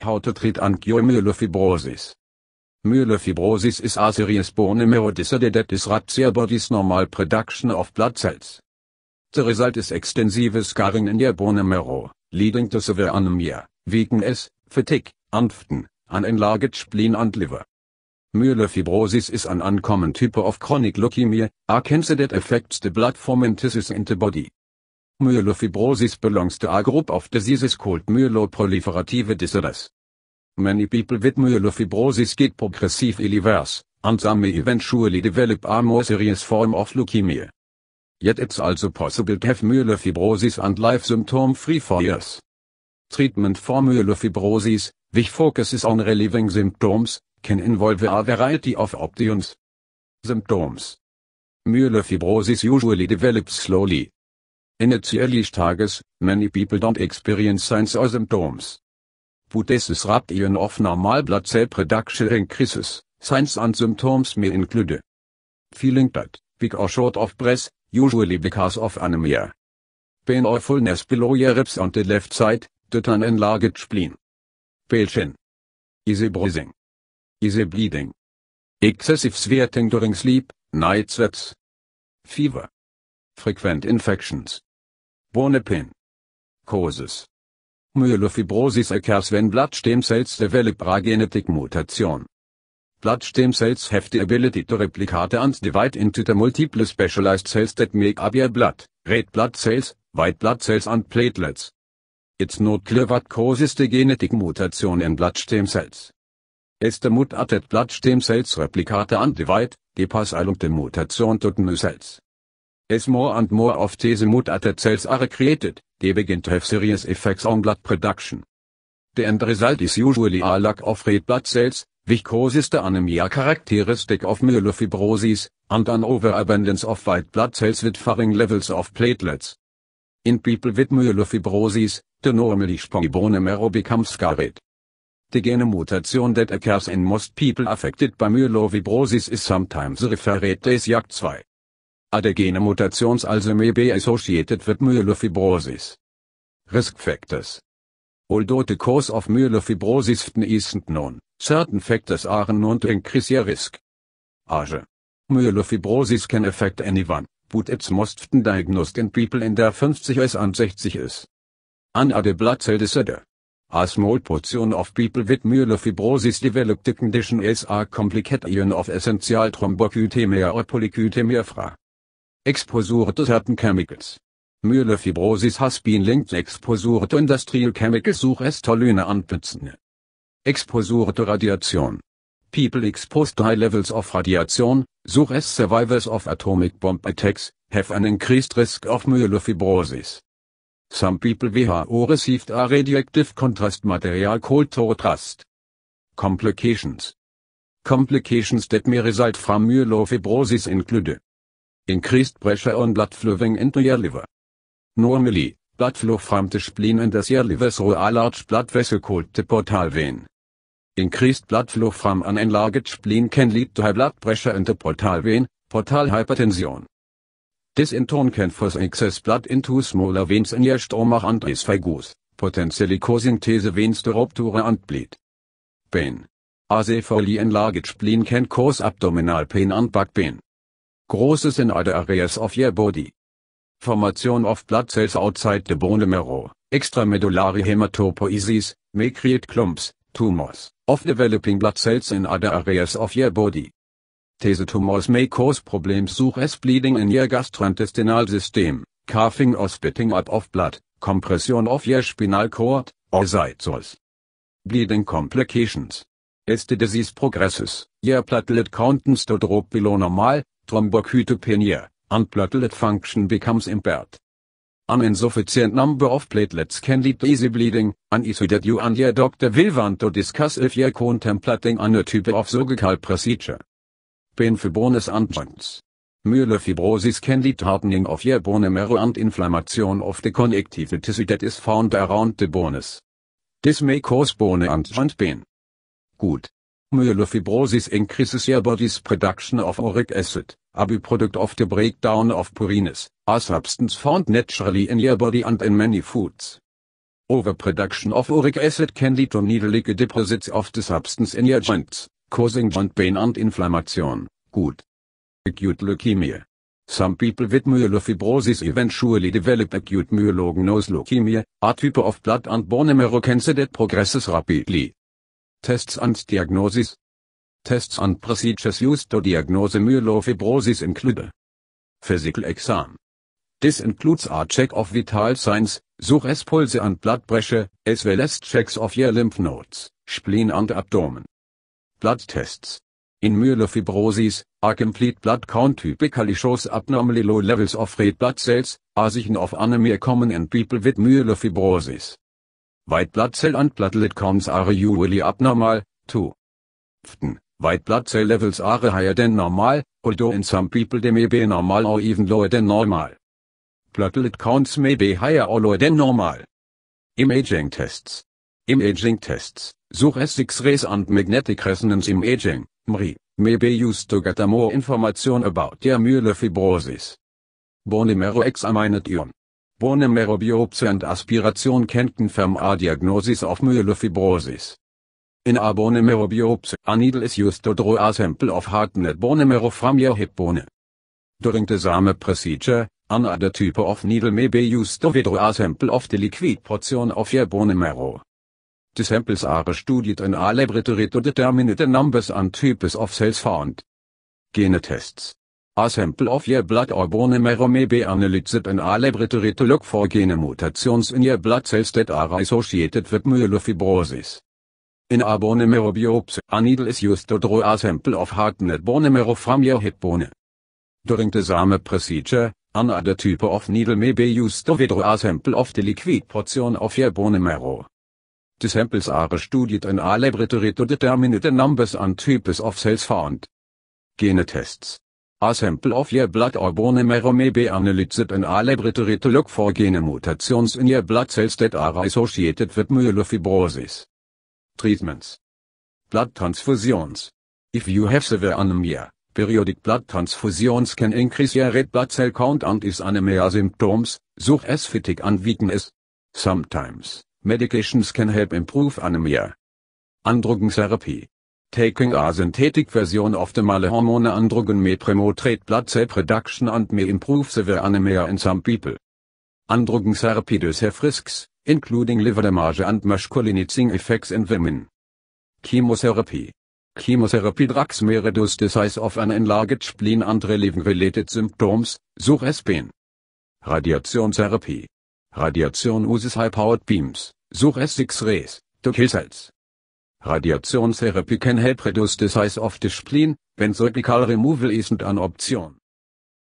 treat angiomyelofibrosis. Myelofibrosis is a serious bone marrow disorder that disrupts your body's normal production of blood cells. The result is extensive scarring in your bone marrow, leading to severe anemia, weakness, fatigue, often, an enlarged spleen and liver. Myelofibrosis is an uncommon type of chronic leukemia, a cancer that affects the blood fermentation in the body. Myelofibrosis belongs to a group of diseases called myeloproliferative disorders. Many people with myelofibrosis get progressively worse, and some may eventually develop a more serious form of leukemia. Yet it's also possible to have myelofibrosis and life symptom-free for years. Treatment for myelofibrosis, which focuses on relieving symptoms, can involve a variety of options. Symptoms Myelofibrosis usually develops slowly. In its early stages, many people don't experience signs or symptoms. But this is disruption of normal blood cell production increases, signs and symptoms may include feeling tired, weak or short of breath, usually because of anemia. Pain or fullness below your ribs on the left side, due an enlarged spleen. Pale chin. Easy bruising. Easy bleeding. Excessive sweating during sleep, night sweats. Fever. Frequent infections. Bone pain. Causes. Myelofibrosis occurs when blood stem cells develop a genetic mutation. Blood stem cells have the ability to replicate and divide into the multiple specialized cells that make up your blood, red blood cells, white blood cells and platelets. It's not clear what causes the genetic mutation in blood stem cells. As the mutated blood stem cells replicate and divide, they pass along the mutation to new cells. As more and more of these mutated cells are created, they begin to have serious effects on blood production. The end result is usually a lack of red blood cells, which causes the anemia characteristic of myelofibrosis, and an overabundance of white blood cells with varying levels of platelets. In people with myelofibrosis, the normally strong bone marrow becomes scarred. The gene mutation that occurs in most people affected by myelofibrosis is sometimes referred to as YAC2. Other gene mutations also may be associated with myelofibrosis. Risk factors. Although the cause of myelofibrosis isn't known, certain factors are known to increase your risk. Age. Myelofibrosis can affect anyone, but it's most often diagnosed in people in their 50s and 60s. Another blood cell disorder. A small portion of people with myelofibrosis develop the condition as a complication of essential thrombocythemia or polycythemia fra. Exposure to certain chemicals. Myelofibrosis has been linked to exposure to industrial chemicals such as toluene and benzene. Exposure to radiation. People exposed to high levels of radiation, such as survivors of atomic bomb attacks, have an increased risk of myelofibrosis. Some people WHO received a radioactive contrast material called Torotrast. Complications. Complications that may result from myelofibrosis include increased pressure on blood flowing into your liver. Normally, blood flow from the spleen and the liver through a large blood vessel called the portal vein. Increased blood flow from an enlarged spleen can lead to high blood pressure in the portal vein, portal hypertension. This in turn can force excess blood into smaller veins in your stomach and esophagus, potentially causing these veins to rupture and bleed. Pain. A severely enlarged spleen can cause abdominal pain and back pain. Grosses in other areas of your body. Formation of blood cells outside the bone marrow, extramedullary hematopoiesis, may create clumps, tumors, of developing blood cells in other areas of your body. These tumors may cause problems. Such as bleeding in your gastrointestinal system, coughing or spitting up of blood, compression of your spinal cord, or cysts. Bleeding complications. As the disease progresses, your platelet count to drop below normal, thrombocytopenia, and platelet function becomes impaired. An insufficient number of platelets can lead to easy bleeding, an issue that you and your doctor will want to discuss if you're contemplating a type of surgical procedure. Bones and joints. Myelofibrosis can lead to hardening of your bone marrow and inflammation of the connective tissue that is found around the bones. This may cause bone and joint pain. Good. Myelofibrosis increases your body's production of uric acid, a byproduct of the breakdown of purines, a substance found naturally in your body and in many foods. Overproduction of uric acid can lead to needle-like deposits of the substance in your joints, causing joint pain and inflammation. Good. Acute leukemia. Some people with myelofibrosis eventually develop acute myelogenous leukemia, a type of blood and bone marrow cancer that progresses rapidly. Tests and diagnosis. Tests and procedures used to diagnose myelofibrosis include Physical exam. This includes a check of vital signs, such as pulse and blood pressure, as well as checks of your lymph nodes, spleen and abdomen. Blood tests. In myelofibrosis, a complete blood count typically shows abnormally low levels of red blood cells, a sign of anemia common in people with myelofibrosis. White blood cell and platelet counts are usually abnormal, too. White blood cell levels are higher than normal, although in some people they may be normal or even lower than normal. Platelet counts may be higher or lower than normal. Imaging tests. Imaging tests, such as X-rays and magnetic resonance imaging, MRI, may be used to get more information about their myelofibrosis. Bone marrow examination. Bone marrow biopsy and aspiration can confirm a diagnosis of myelofibrosis. In a bone marrow biopsy, a needle is used to draw a sample of hardened bone marrow from your hip bone. During the same procedure, another type of needle may be used to withdraw a sample of the liquid portion of your bone marrow. The samples are studied in a laboratory to determine the numbers and types of cells found. Gene tests. A sample of your blood or bone marrow may be analyzed in a laboratory to look for gene mutations in your blood cells that are associated with myelofibrosis. In a bone marrow biopsy, a needle is used to draw a sample of hardened bone marrow from your hip bone. During the same procedure, another type of needle may be used to withdraw a sample of the liquid portion of your bone marrow. The samples are studied in a laboratory to determine the numbers and types of cells found. Gene tests. A sample of your blood or bone marrow may be analyzed in a laboratory to look for gene mutations in your blood cells that are associated with myelofibrosis. Treatments. Blood transfusions. If you have severe anemia, periodic blood transfusions can increase your red blood cell count and is anemia symptoms, such as fatigue and weakness. Sometimes, Medications can help improve anemia. Androgen therapy. Taking a synthetic version of the male hormone androgen may promote blood cell production and may improve severe anemia in some people. Androgen therapy does have risks, including liver damage and masculinizing effects in women. Chemotherapy. Chemotherapy drugs may reduce the size of an enlarged spleen and relieving related symptoms, such as pain. Radiation therapy. Radiation uses high-powered beams, such as X-rays, to kill cells. Radiation therapy can help reduce the size of the spleen, when surgical removal isn't an option.